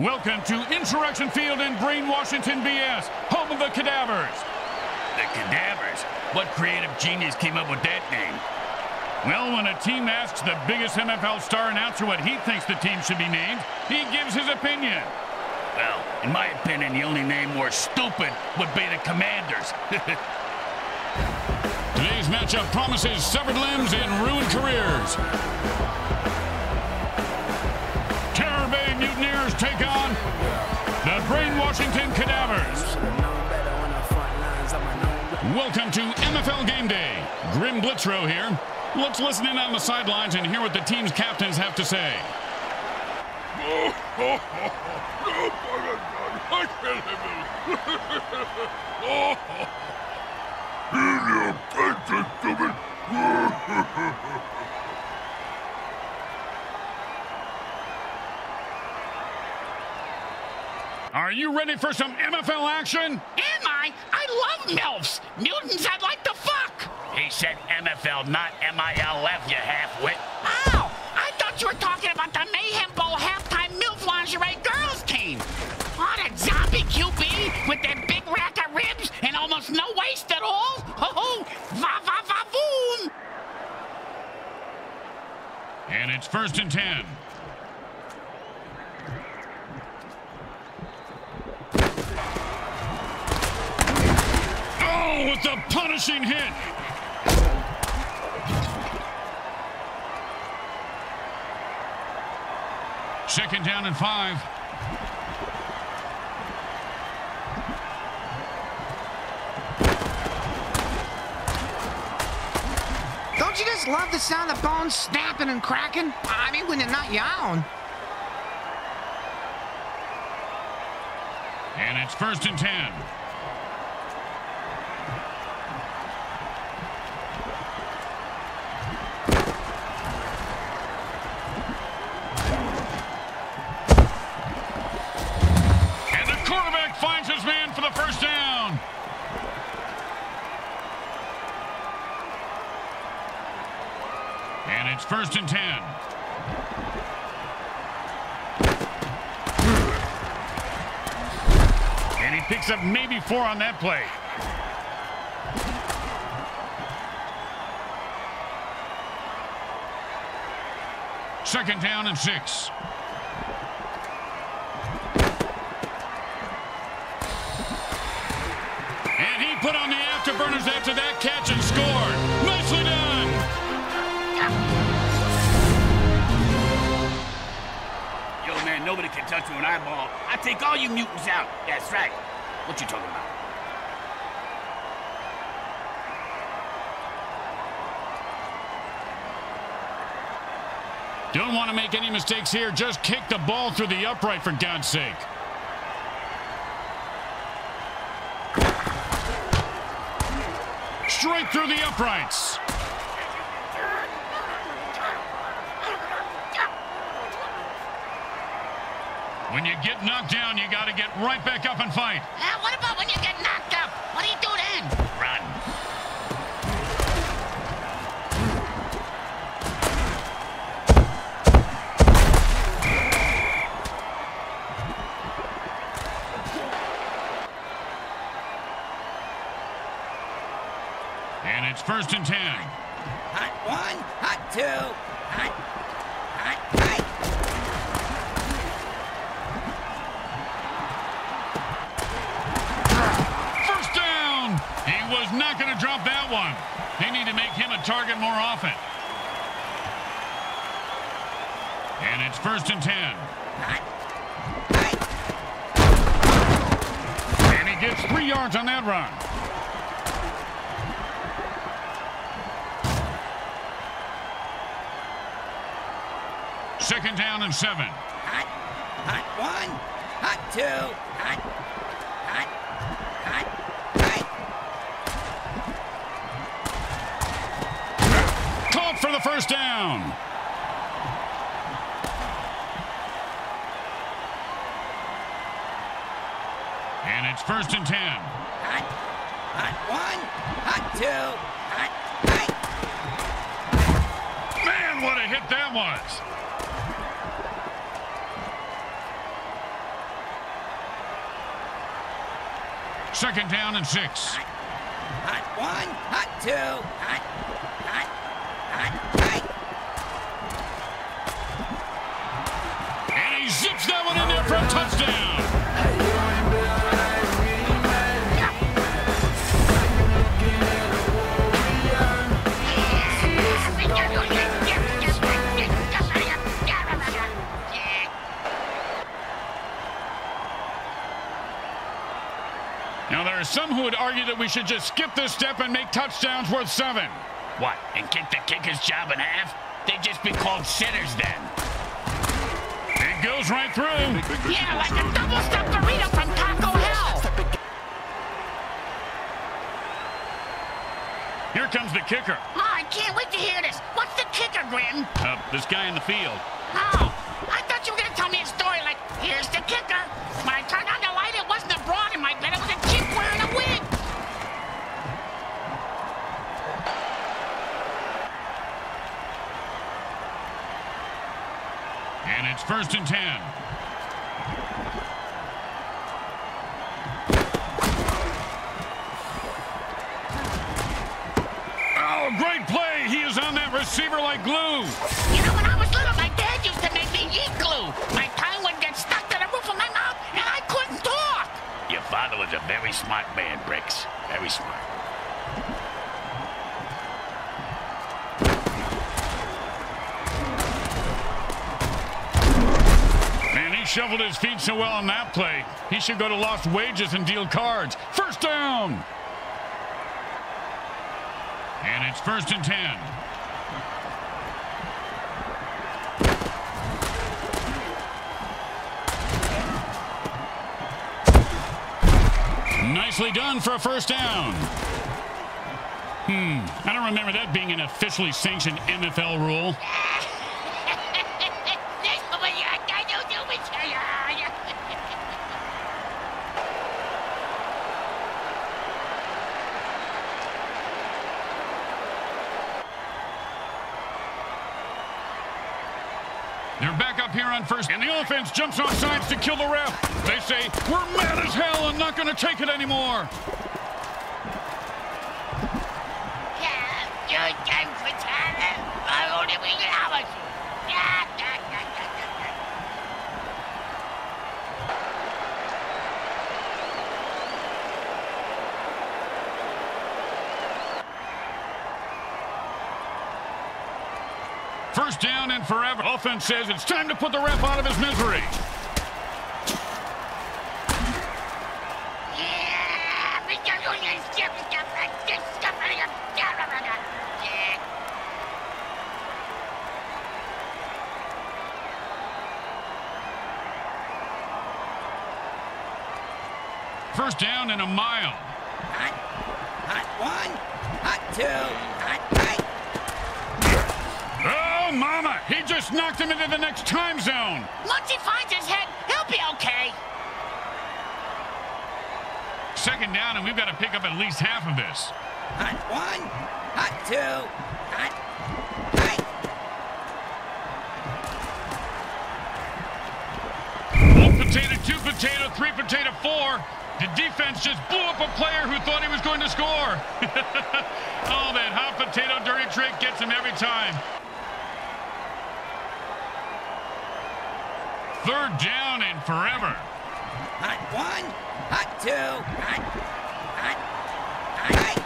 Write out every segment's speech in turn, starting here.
Welcome to Insurrection Field in Brain, Washington, BS, home of the Cadavers. The Cadavers? What creative genius came up with that name? Well, when a team asks the biggest MFL star announcer what he thinks the team should be named, he gives his opinion. Well, in my opinion, the only name more stupid would be the Commanders. Today's matchup promises severed limbs and ruined careers. Terror Bay Mutanteers take on the Brainwashington Cadavers. Welcome to MFL Game Day. Grim Blitzrow here. Let's listen in on the sidelines and hear what the team's captains have to say. Are you ready for some MFL action? Am I? I love MILFs. Mutants I'd like to fuck. he said MFL, not M-I-L-F, you half-wit. Ow! I thought you were talking about the Mayhem Bowl halftime MILF lingerie girls team. Oh, that zombie QB with that big rack of ribs and almost no waist at all? Ho ho! Va va va voom! And it's first and ten. Oh, with the punishing hit. Second down and five. Don't you just love the sound of bones snapping and cracking? I mean, when they're not yawn. And it's first and ten. Picks up maybe four on that play. Second down and six. And he put on the afterburners after that catch and scored. Nicely done. Yo, man, nobody can touch you an eyeball. I take all you mutants out. That's right. What you talking about? Don't want to make any mistakes here. Just kick the ball through the upright, for God's sake. Straight through the uprights. When you get knocked down, you got to get right back up and fight. Uh, what about when you get knocked up? What do you do then? Run. And it's first and ten. Hot one, hot two, hot, hot, hot. First down. He was not going to drop that one. They need to make him a target more often. And it's first and ten. And he gets three yards on that run. Second down and seven. Hot, hot one, hot two, for the first down. And it's first and ten. Hot, hot one, hot two, hot, eight. Man, what a hit that was. Second down and six. Hot, hot one, hot two, who would argue that we should just skip this step and make touchdowns worth seven. What, and kick the kicker's job in half? They'd just be called sinners then. It goes right through. Yeah, like a double-step burrito from Taco Hell. Here comes the kicker. Oh, I can't wait to hear this. What's the kicker, Grim? Uh, this guy in the field. Oh, first and ten. Oh, great play. He is on that receiver like glue. You know, when I was little, my dad used to make me eat glue. My tongue would get stuck to the roof of my mouth, and I couldn't talk. Your father was a very smart man, Bricks. Very smart. He shoveled his feet so well on that play. He should go to lost wages and deal cards. First down. And it's first and ten. Nicely done for a first down. Hmm, I don't remember that being an officially sanctioned NFL rule. They're back up here on offense jumps on sides to kill the ref. They say, we're mad as hell and not going to take it anymore. And forever. Offense says it's time to put the ref out of his misery. First down and a mile. Hot, hot one, hot two, hot, hot. Oh, mama! He just knocked him into the next time zone. Once he finds his head, he'll be okay. Second down, and we've got to pick up at least half of this. Hot one, hot two, hot, hot. One potato, two potato, three potato, four. The defense just blew up a player who thought he was going to score. oh, that hot potato dirty trick gets him every time. Third down and forever. Hot one, hot two, hot, hot, hot.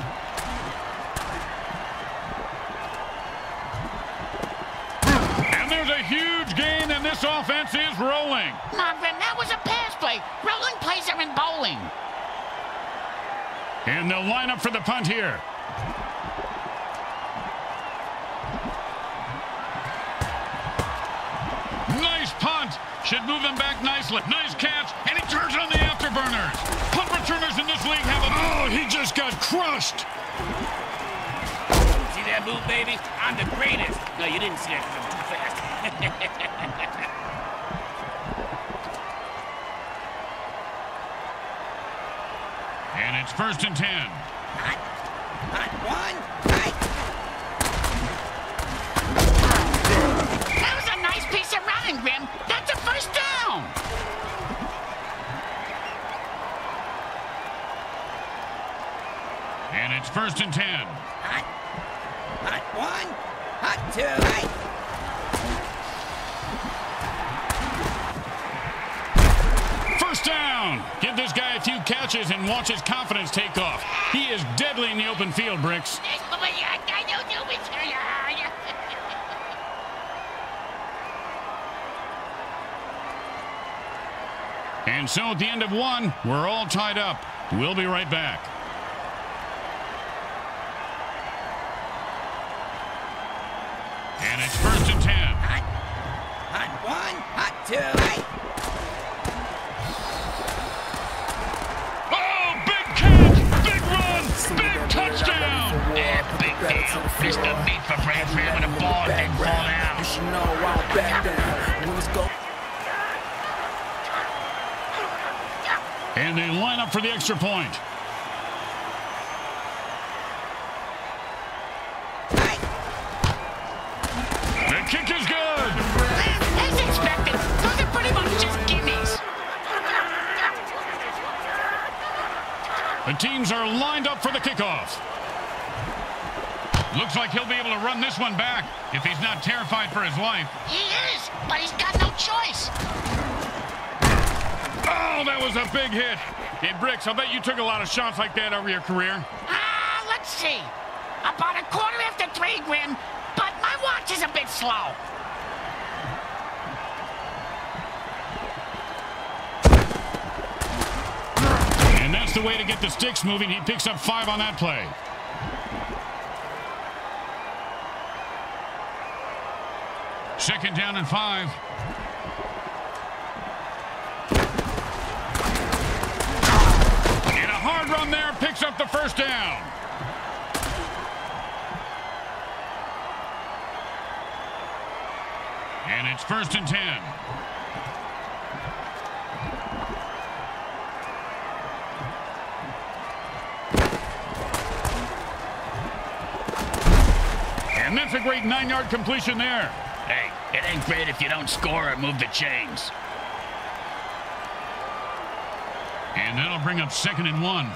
And there's a huge gain, and this offense is rolling. Marvin, that was a pass play. Rolling plays are in bowling. And they'll line up for the punt here. Should move them back nicely. Nice catch. And he turns on the afterburners. Punt returners in this league have a... Oh, he just got crushed. See that move, baby? I'm the greatest. No, you didn't see that 'cause I'm too fast. And it's first and ten. Hot, hot one, hot. That was a nice piece of running, Grim. First down. first and ten. Hot. Hot one. Hot two. Hot. First down. Give this guy a few catches and watch his confidence take off. He is deadly in the open field, Bricks. And so at the end of one, we're all tied up. We'll be right back. And it's first and ten. Hot. Hot one. Hot two. Hot. Oh, big catch, big run, big touchdown. Yeah, big deal. Mr. Meat for Brad Graham with the ball and didn't fall down. You should know I'll back down. When it's go. And they line up for the extra point. The kick is good. As expected, those are pretty much just gimmies. The teams are lined up for the kickoff. Looks like he'll be able to run this one back if he's not terrified for his life. He is, but he's got no choice. Oh, that was a big hit. Hey, Bricks, I bet you took a lot of shots like that over your career. Ah, let's see. About a quarter after three, Grim, but my watch is a bit slow. And that's the way to get the sticks moving. He picks up five on that play. Second down and five. Run there picks up the first down. And it's first and ten. And that's a great nine-yard completion there. Hey, it ain't great if you don't score or move the chains. And that'll bring up second and one.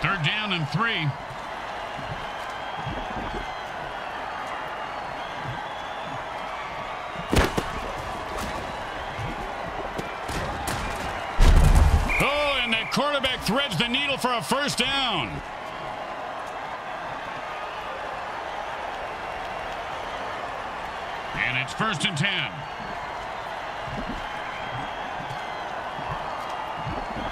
Third down and three. For a first down. And it's first and ten.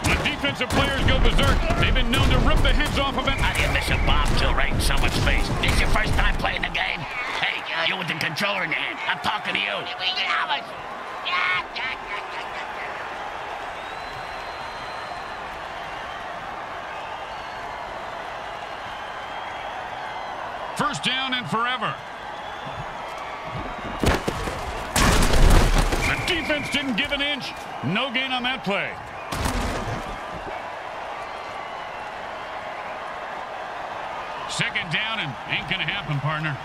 When defensive players go berserk, they've been known to rip the heads off of it. How do you miss a bombshell right in someone's face? This is your first time playing the game? Hey, you with the controller in your hand. I'm talking to you. First down and forever. The defense didn't give an inch. No gain on that play. Second down and ain't gonna happen, partner.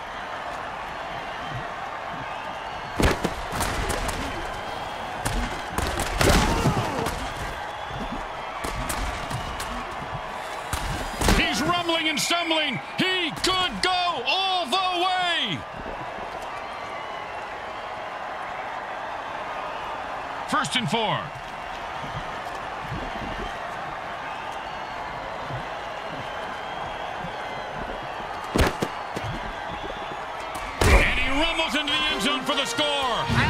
He's rumbling and stumbling. He could go all the way. First and four. And he rumbles into the end zone for the score.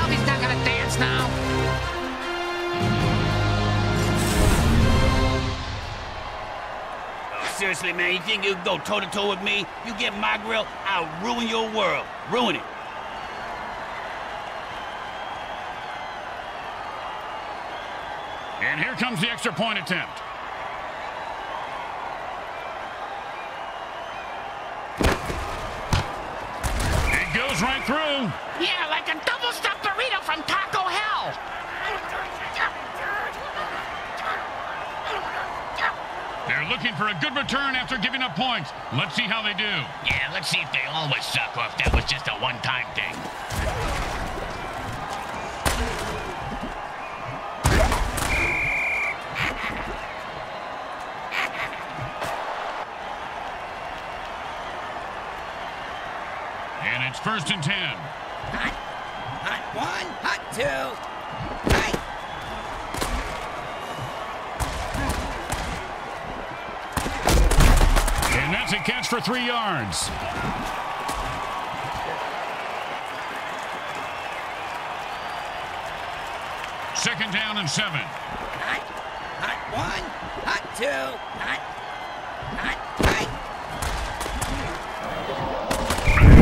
Seriously, man, you think you can go toe-to-toe with me? You get my grill, I'll ruin your world. Ruin it. And here comes the extra point attempt. It goes right through. Yeah, like a double-stuffed burrito from Taco Hell. They're looking for a good return after giving up points. Let's see how they do. Yeah, let's see if they always suck or if that was just a one-time thing. And it's first and ten. Hot. Hot one. Hot two. And that's a catch for three yards. Second down and seven. Hot. Hot one. Hot two. Hot. Hot. Hot.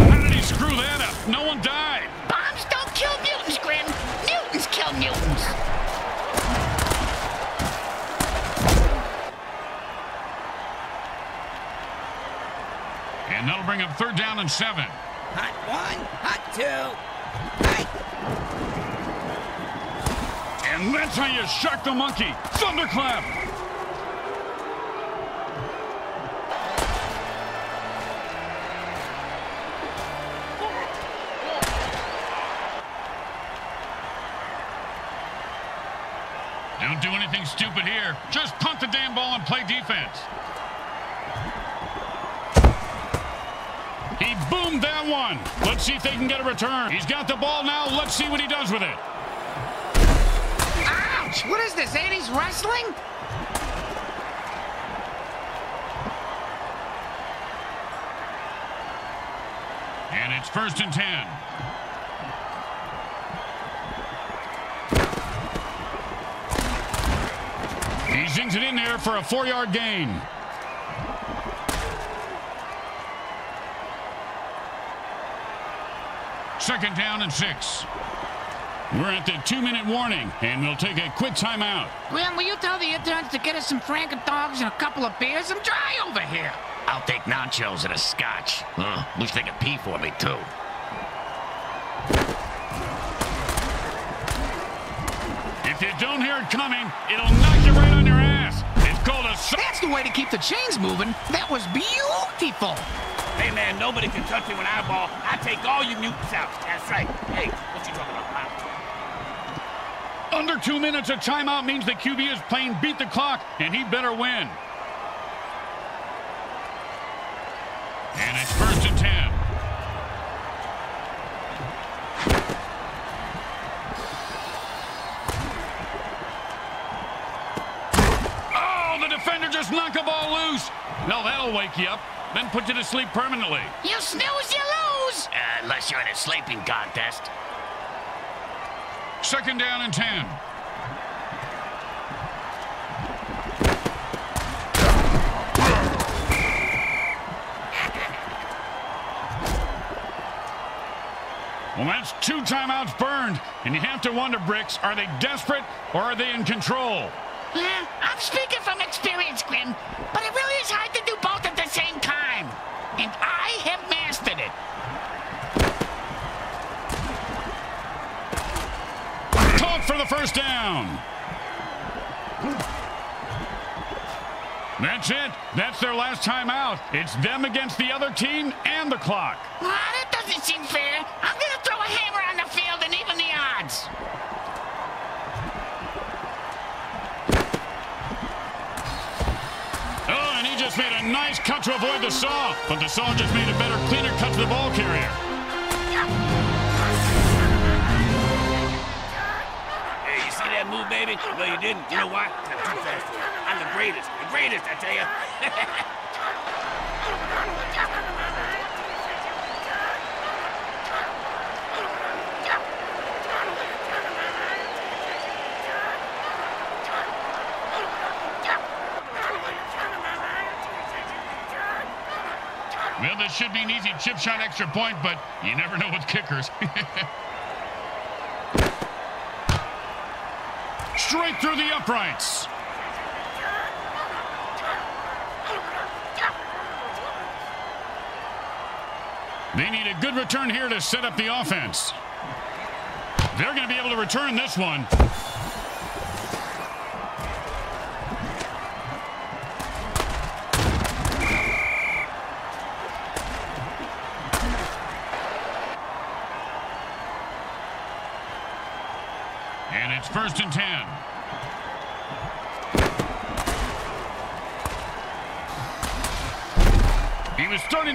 How did he screw that up? No one died. Bombs don't kill mutants, Grim. Mutants kill mutants. Bring up third down and seven. Hot one. Hot two. Hot. And that's how you shock the monkey. Thunderclap. Don't do anything stupid here. Just punt the damn ball and play defense. One. Let's see if they can get a return. He's got the ball now. Let's see what he does with it. Ouch! What is this, 80s wrestling? And it's first and ten. He zings it in there for a four-yard gain. Second down and six. We're at the two-minute warning, and we'll take a quick timeout. Grim, will you tell the interns to get us some Franken dogs and a couple of beers? I'm dry over here. I'll take nachos and a scotch. Uh, wish they could pee for me, too. If you don't hear it coming, it'll knock you right on your ass. It's called a... That's the way to keep the chains moving. That was beautiful. Hey, man, nobody can touch me when I ball. I take all you mutants out. That's right. Hey, what you talking about? Under two minutes, of timeout means the QB is playing beat the clock, and he better win. And it's first and ten. Oh, the defender just knocked the ball loose. No, that'll wake you up, then put you to sleep permanently. You snooze, you lose. Uh, unless you're in a sleeping contest. Second down and ten. Well, that's two timeouts burned, and you have to wonder, Bricks, are they desperate or are they in control? Uh, I'm speaking from experience, Grim, but it really is hard to do both at the same time. And I have mastered it. Talk for the first down. That's it. That's their last time out. It's them against the other team and the clock. Ah, that doesn't seem fair. Just made a nice cut to avoid the saw. But the saw just made a better, cleaner cut to the ball carrier. Hey, you see that move, baby? No, you didn't. You know why? I'm too fast for it. I'm the greatest. The greatest, I tell you. This should be an easy chip shot extra point, but you never know with kickers. Straight through the uprights. They need a good return here to set up the offense. They're going to be able to return this one.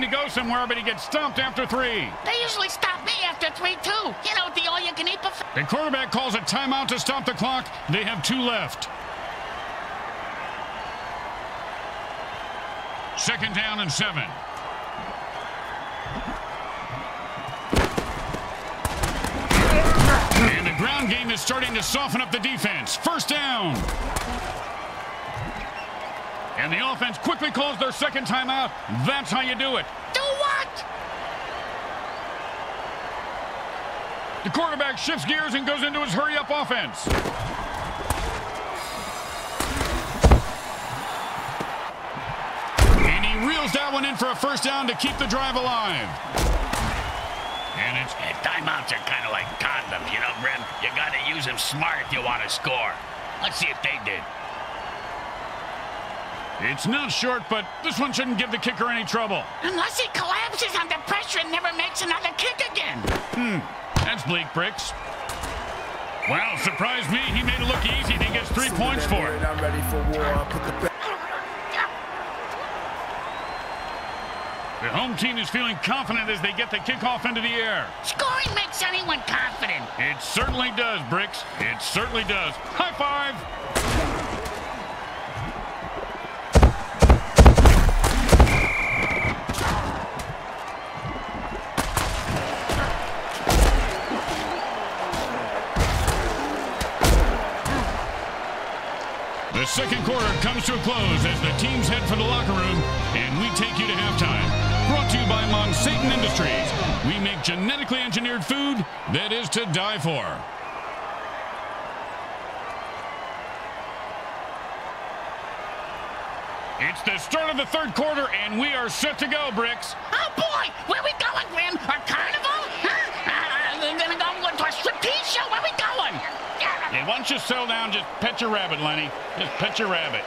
To go somewhere, but he gets stumped after three. They usually stop me after three, too. You know, the all-you-can-eat buffet. The quarterback calls a timeout to stop the clock. They have two left. Second down and seven. And the ground game is starting to soften up the defense. First down. And the offense quickly calls their second timeout. That's how you do it. Do what? The quarterback shifts gears and goes into his hurry-up offense. And he reels that one in for a first down to keep the drive alive. And it's Yeah, timeouts are kind of like condoms, you know, Grim? You gotta use them smart if you want to score. Let's see if they did. It's not short, but this one shouldn't give the kicker any trouble. Unless he collapses under pressure and never makes another kick again. Hmm, that's bleak bricks. Well, surprised me. He made it look easy and he gets three points for it. I'm ready for war. I put the The home team is feeling confident as they get the kickoff into the air. Scoring makes anyone confident. It certainly does, Bricks. It certainly does. High five. Second quarter comes to a close as the teams head for the locker room, and we take you to halftime. Brought to you by Monsatan Industries. We make genetically engineered food that is to die for. It's the start of the third quarter, and we are set to go, Bricks. Oh, boy! Where we going, Grim? A carnival? Huh? Uh, they're gonna go to a striptease show? Where we going? Hey, once you settle down, just pet your rabbit, Lenny. Just pet your rabbit.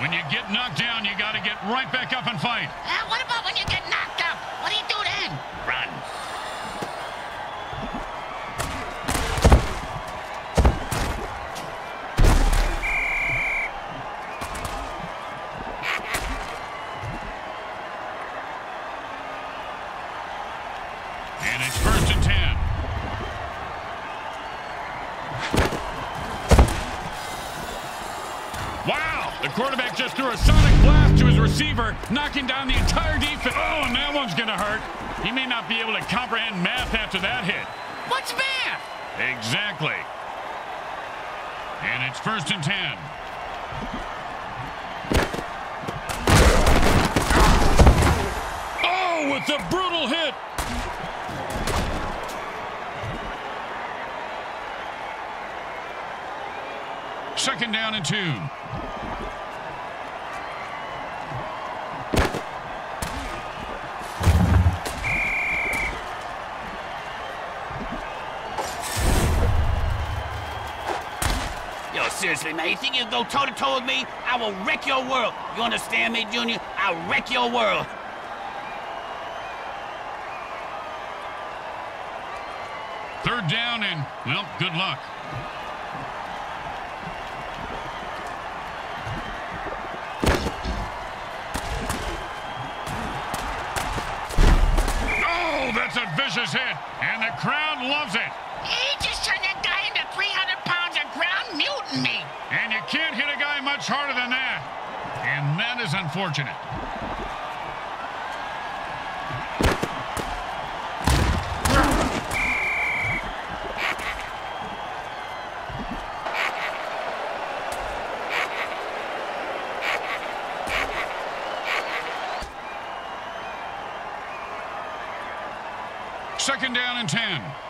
When you get knocked down, you got to get right back up and fight. Uh, what about when you get knocked receiver, knocking down the entire defense. Oh, and that one's going to hurt. He may not be able to comprehend math after that hit. What's math? Exactly. And it's first and ten. Oh, with the brutal hit. Second down and two. Yo, seriously, man, you think you can go toe-to-toe with me? I will wreck your world. You understand me, Junior? I'll wreck your world. Third down and, well, good luck. Oh, that's a vicious hit, and the crowd loves it. Much harder than that. And that is unfortunate. Second down and 10.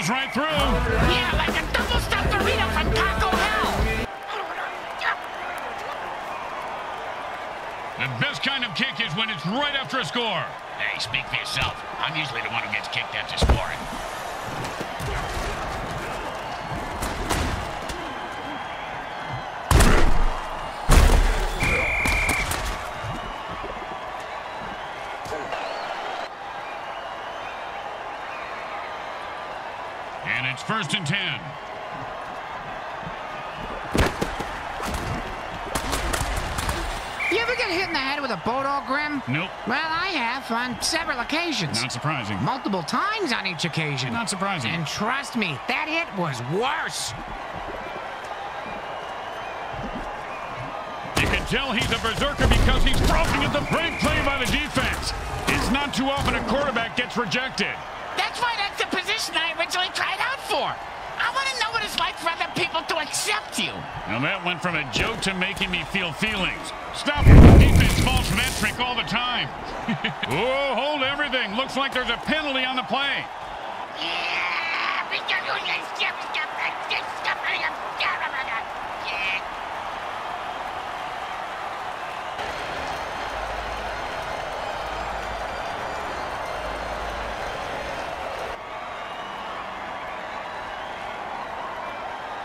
goes right through. Yeah, like a double stuffed burrito from Taco Hell. The best kind of kick is when it's right after a score. Hey, speak for yourself. I'm usually the one who gets kicked after scoring. And it's first and ten. You ever get hit in the head with a Bodog, Grim? Nope. Well, I have on several occasions. Not surprising. Multiple times on each occasion. Not surprising. And trust me, that hit was worse. You can tell he's a berserker because he's frothing at the great play by the defense. It's not too often a quarterback gets rejected. That's why that's the position I originally tried out for. I want to know what it's like for other people to accept you. Now that went from a joke to making me feel feelings. Stop it. Defense falls for that trick all the time. oh, hold everything. Looks like there's a penalty on the play.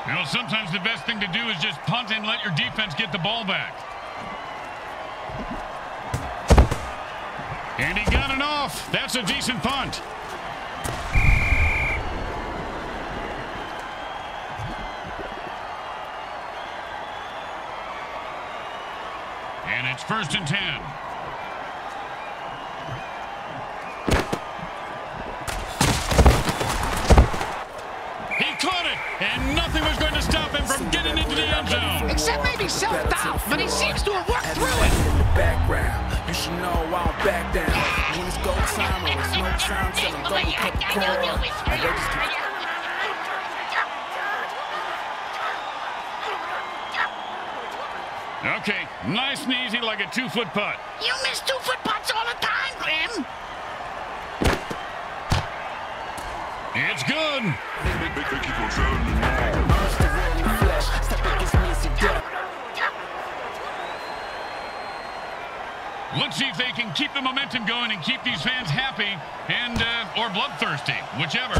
You know, sometimes the best thing to do is just punt and let your defense get the ball back. And he got it off. That's a decent punt. And it's first and ten. Into the end zone. Except maybe self-doubt, but he seems to have worked through it. In the background, you should know I don't back down. When it's go time or it's no time, tell them go and cut the cord. And they just keep Okay, nice and easy like a two-foot putt. You miss two-foot putts all the time, Grim. It's good. If they can keep the momentum going and keep these fans happy and uh, or bloodthirsty, whichever.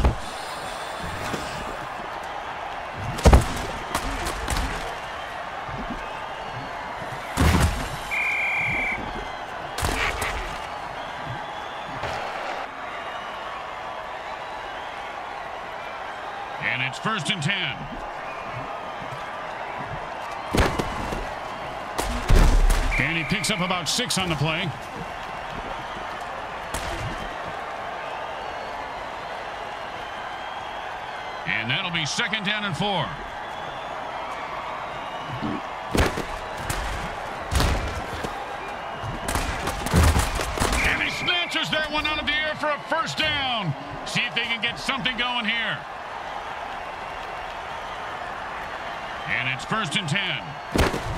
And it's first and ten. And he picks up about six on the play. And that'll be second down and four. And he snatches that one out of the air for a first down. See if they can get something going here. And it's first and ten.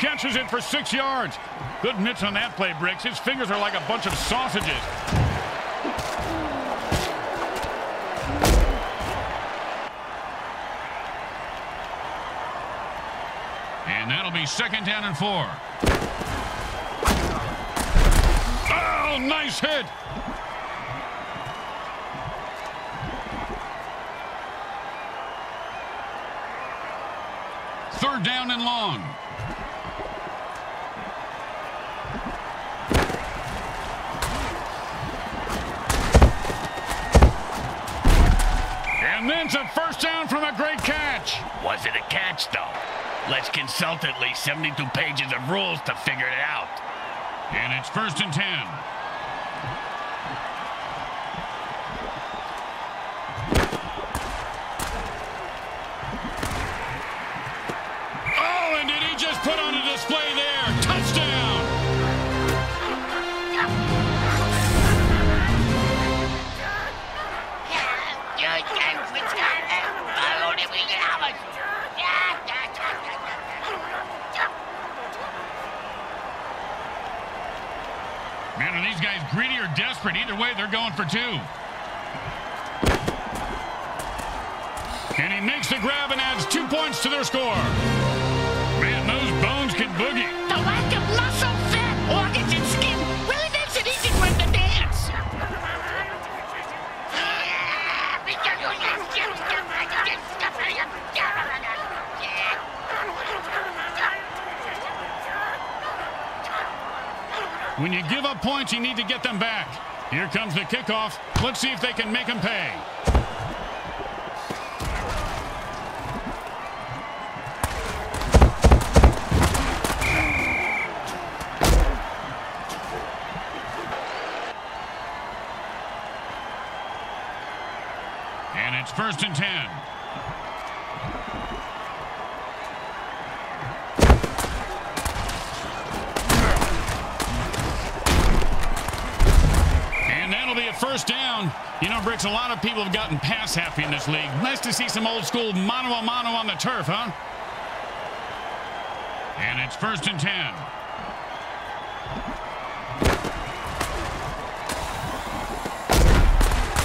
Catches it for six yards. Good mitts on that play, Bricks. His fingers are like a bunch of sausages. And that'll be second down and four. Oh, nice hit. Third down and long. And Lynn's a first down from a great catch. Was it a catch, though? Let's consult at least 72 pages of rules to figure it out. And it's first and 10. Greedy or desperate. Either way, they're going for two. And he makes the grab and adds two points to their score. Man, those bones can boogie. When you give up points, you need to get them back. Here comes the kickoff. Let's see if they can make them pay. And it's first and ten. And that'll be a first down. You know, Bricks, a lot of people have gotten pass happy in this league. Nice to see some old school mano a mano on the turf, huh? And it's first and ten.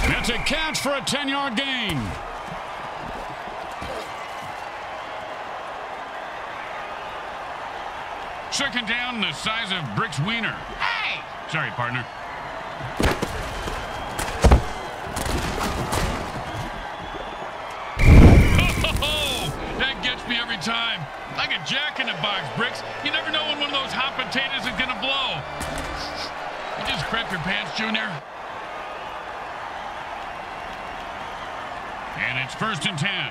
That's a catch for a 10-yard gain. Second down, the size of Brick's wiener. Hey! Sorry, partner. Oh, that gets me every time. Like a jack in the box, Bricks. You never know when one of those hot potatoes is going to blow. You just crap your pants, Junior. And it's first and ten.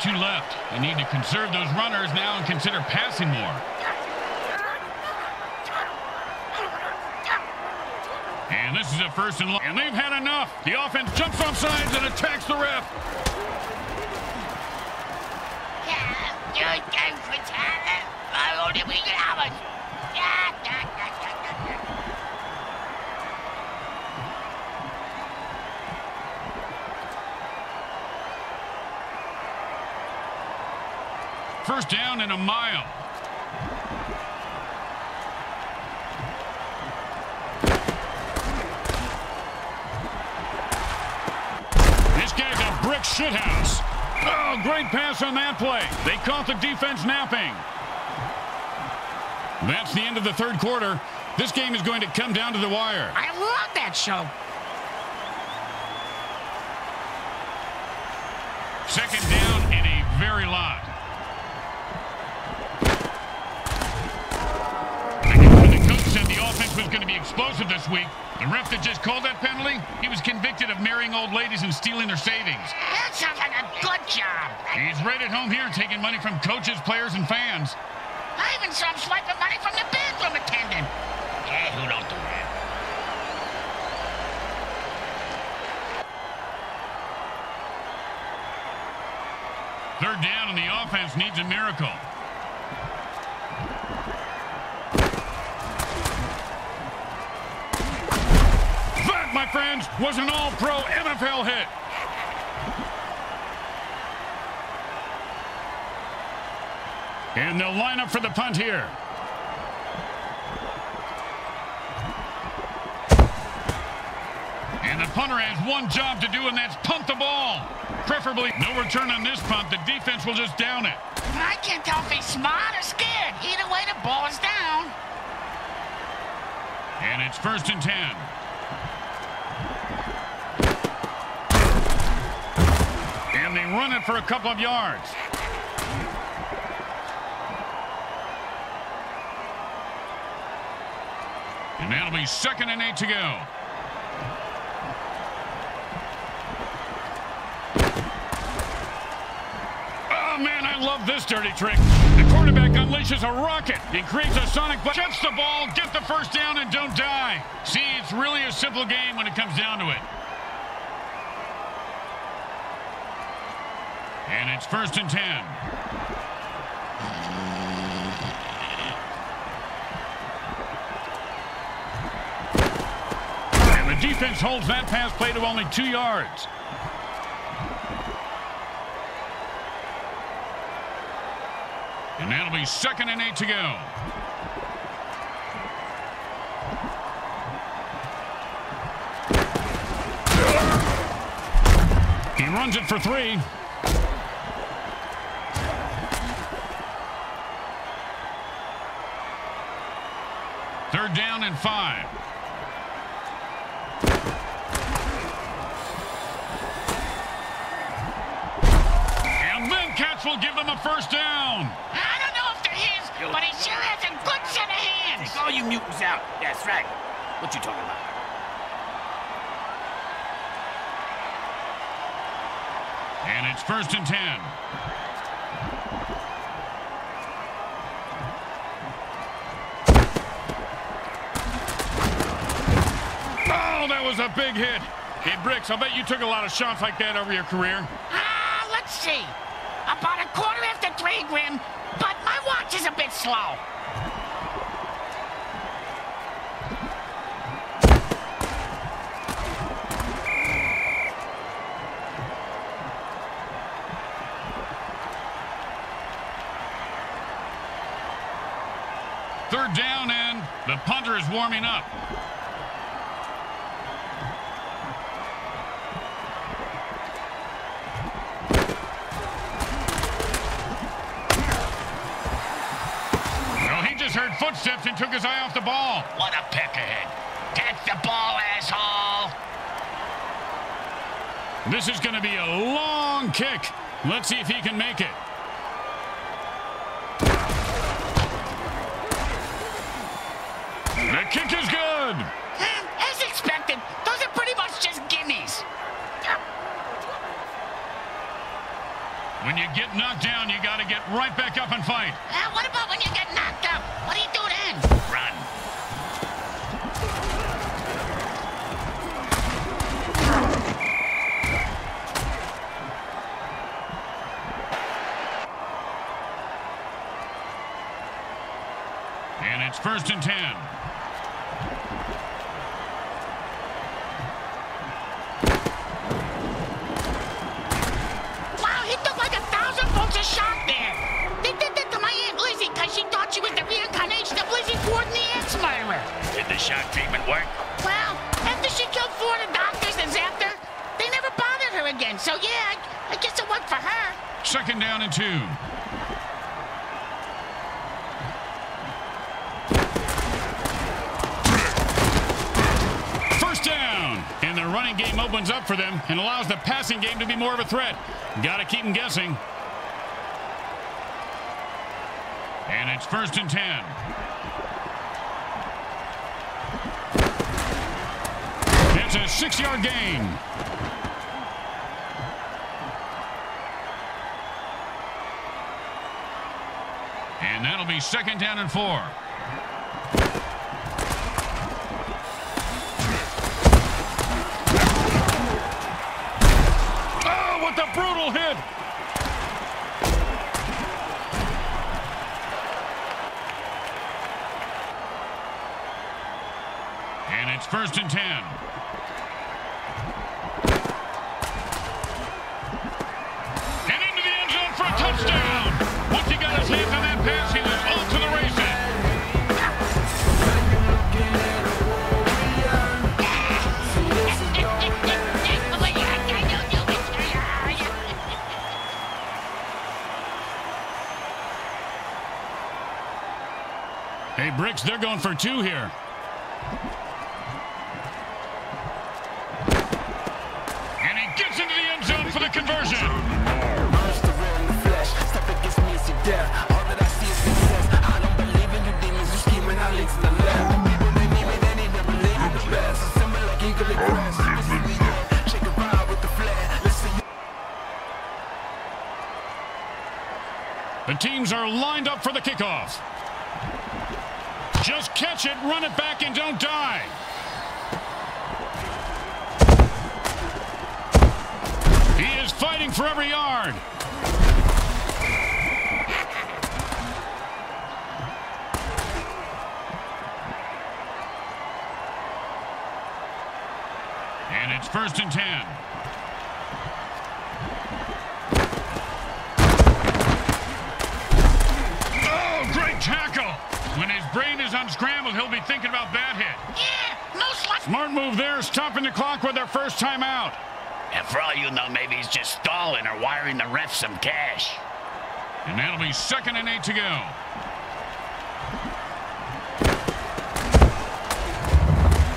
Two left. They need to conserve those runners now and consider passing more. And this is a first and long. And they've had enough. The offense jumps off sides and attacks the ref. First down and a mile. This guy's a brick shithouse. Oh, great pass on that play. They caught the defense napping. That's the end of the third quarter. This game is going to come down to the wire. I love that show. Second down and a very lot. Was going to be explosive this week, the ref that just called that penalty, he was convicted of marrying old ladies and stealing their savings. That sounds like a good job. He's right at home here taking money from coaches, players, and fans. I even saw him swiping money from the bathroom attendant. Yeah, who don't do that? Third down, and the offense needs a miracle. Friends, was an all-pro NFL hit. And they'll line up for the punt here. And the punter has one job to do, and that's punt the ball. Preferably no return on this punt. The defense will just down it. I can't tell if he's smart or scared. Either way, the ball is down. And it's first and ten. And they run it for a couple of yards. And that'll be second and eight to go. Oh, man, I love this dirty trick. The quarterback unleashes a rocket. He creates a sonic... blast, Gets the ball, get the first down, and don't die. See, it's really a simple game when it comes down to it. And it's first and ten. And the defense holds that pass play to only two yards. And that'll be second and eight to go. He runs it for three. And five. And then Cats will give them a first down. I don't know if they're his, but he sure has a good set of hands. Take all you mutants out. That's right. What you talking about? And it's first and ten. Oh, that was a big hit. Hey, Bricks, I bet you took a lot of shots like that over your career. Ah, let's see. About a quarter after three, Grim, but my watch is a bit slow. Third down, and the punter is warming up. Just heard footsteps and took his eye off the ball. What a peck ahead. Catch the ball, asshole. This is going to be a long kick. Let's see if he can make it. The kick is good. Hmm, As expected, those are pretty much just gimmies. When you get knocked down, you got to get right back up and fight. Uh, what about when you get first and ten. Wow, he took like a thousand volts of shock there. They did that to my Aunt Lizzie because she thought she was the reincarnation of Lizzie Ford the axe murderer. Did the shock treatment work? Well, after she killed four of the doctors and zapped her, they never bothered her again. So yeah, I, I guess it worked for her. Second down and two. First down. And the running game opens up for them and allows the passing game to be more of a threat. Got to keep them guessing. And it's first and ten. It's a six-yard gain. And that'll be second down and four. ball hit. And it's first and 10. Hey, Bricks, they're going for two here. And he gets into the end zone for the conversion. The teams are lined up for the kickoff. Catch it, run it back, and don't die. He is fighting for every yard. And it's first and ten. Smart move there, stopping the clock with their first time out. And for all you know, maybe he's just stalling or wiring the ref some cash. And that'll be second and eight to go.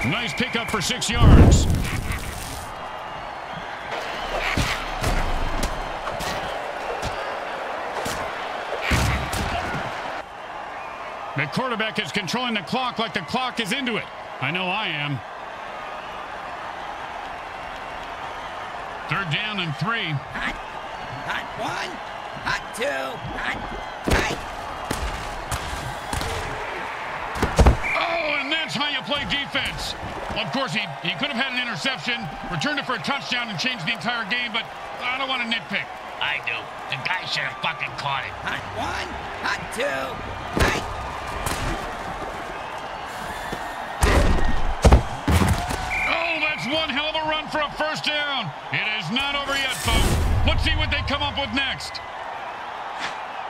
Nice pickup for six yards. The quarterback is controlling the clock like the clock is into it. I know I am. Third down and three. Hot, hot one, hot two, hot, hot. Oh, and that's how you play defense. Well, of course, he, he could have had an interception, returned it for a touchdown, and changed the entire game, but I don't want to nitpick. I do. The guy should have fucking caught it. Hot one, hot two, hot. Oh, that's one hell of a run for a first down. It is not over yet, folks. Let's see what they come up with next.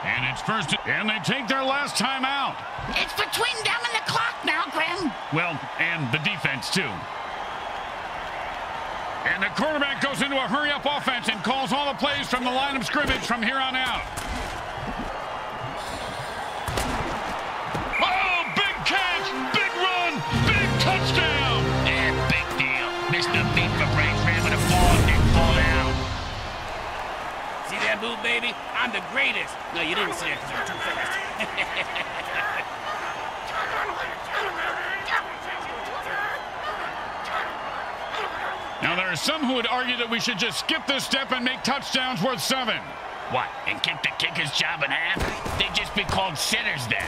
And it's first, and they take their last time out. It's between them and the clock now, Grim. Well, and the defense, too. And the quarterback goes into a hurry-up offense and calls all the plays from the line of scrimmage from here on out. Oh, big catch, Baby? I'm the greatest. No, you didn't see it because I'm too fast. Now, there are some who would argue that we should just skip this step and make touchdowns worth seven. what, and kick the kicker's job in half? They'd just be called sitters then.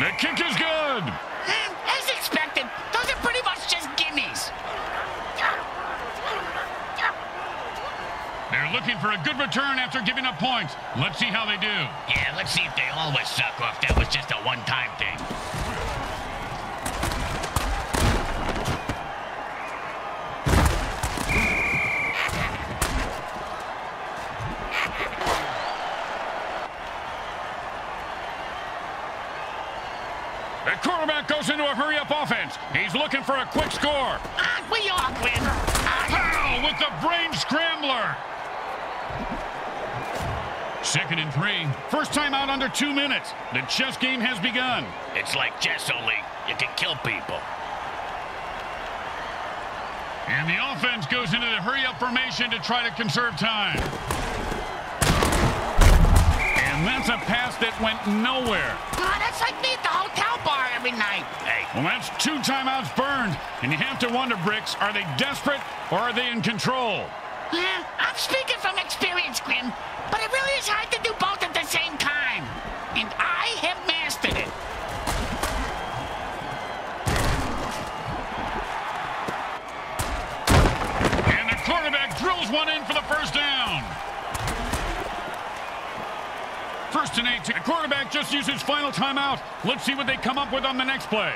The kick is good. Hmm, As expected, those are pretty much just gimmies. Looking for a good return after giving up points. Let's see how they do. Yeah, let's see if they always suck or if that was just a one-time thing. The quarterback goes into a hurry-up offense. He's looking for a quick score. Ah, we are, Grim. Ah, with the brain scrambler. Second and three. First time out under two minutes. The chess game has begun. It's like chess only. You can kill people. And the offense goes into the hurry-up formation to try to conserve time. And that's a pass that went nowhere. ah, that's like me at the hotel bar every night. Hey, Well, that's two timeouts burned. And you have to wonder, Bricks, are they desperate or are they in control? Yeah, I'm speaking from experience, Grim, but it really is hard to do both at the same time. And I have mastered it. And the quarterback drills one in for the first down. First and eight. The quarterback just used his final timeout. Let's see what they come up with on the next play.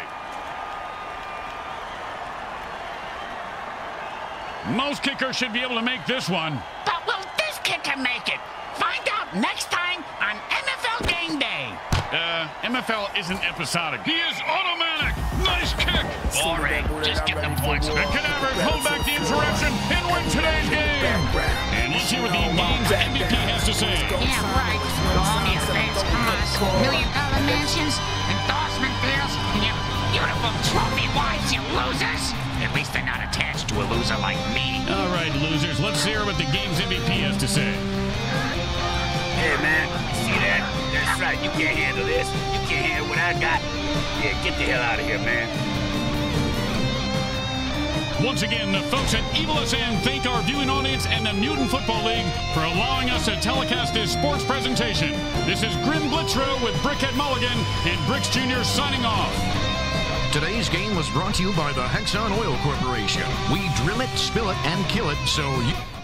Most kickers should be able to make this one. But will this kicker make it? Find out next time on NFL Game Day. Uh, MFL isn't episodic. He is automatic. Nice kick. boring. Just get them points. The Cadavers hold back the insurrection and win today's game. And let's hear what the game's MVP has to say. Yeah, right. All the advanced cars, million dollar mansions, endorsement deals, and your beautiful trophy wives, you losers. At least they're not attached to a loser like me. All right, losers, let's hear what the game's MVP has to say. Hey, man, you see that? That's right. You can't handle this. You can't handle what I got. Yeah, get the hell out of here, man. Once again, the folks at Evil SN thank our viewing audience and the Mutant Football League for allowing us to telecast this sports presentation. This is Grim Blitzrow with Brickhead Mulligan and Bricks Jr. signing off. Today's game was brought to you by the Hexon Oil Corporation. We drill it, spill it, and kill it so you.